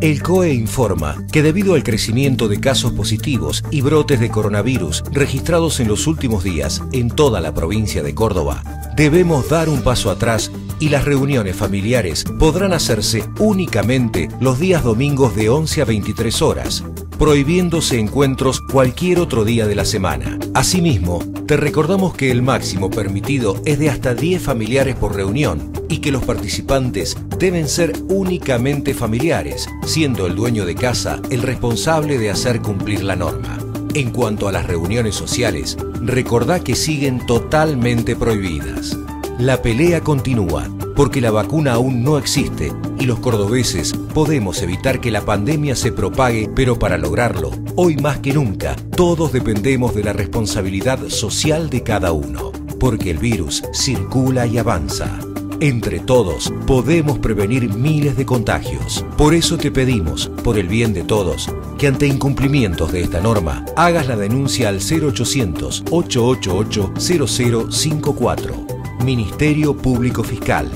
El COE informa que debido al crecimiento de casos positivos y brotes de coronavirus registrados en los últimos días en toda la provincia de Córdoba, debemos dar un paso atrás y las reuniones familiares podrán hacerse únicamente los días domingos de 11 a 23 horas, prohibiéndose encuentros cualquier otro día de la semana. Asimismo, te recordamos que el máximo permitido es de hasta 10 familiares por reunión y que los participantes deben ser únicamente familiares, siendo el dueño de casa el responsable de hacer cumplir la norma. En cuanto a las reuniones sociales, recordá que siguen totalmente prohibidas. La pelea continúa porque la vacuna aún no existe y los cordobeses podemos evitar que la pandemia se propague, pero para lograrlo, hoy más que nunca, todos dependemos de la responsabilidad social de cada uno, porque el virus circula y avanza. Entre todos podemos prevenir miles de contagios. Por eso te pedimos, por el bien de todos, que ante incumplimientos de esta norma hagas la denuncia al 0800 888 0054. Ministerio Público Fiscal